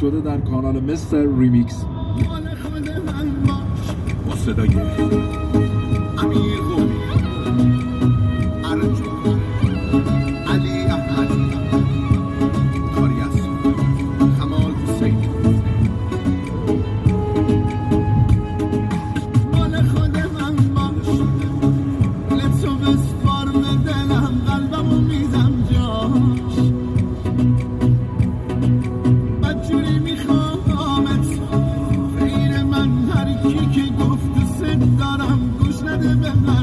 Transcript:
شده در کانال مستر ریمیکس. با صدای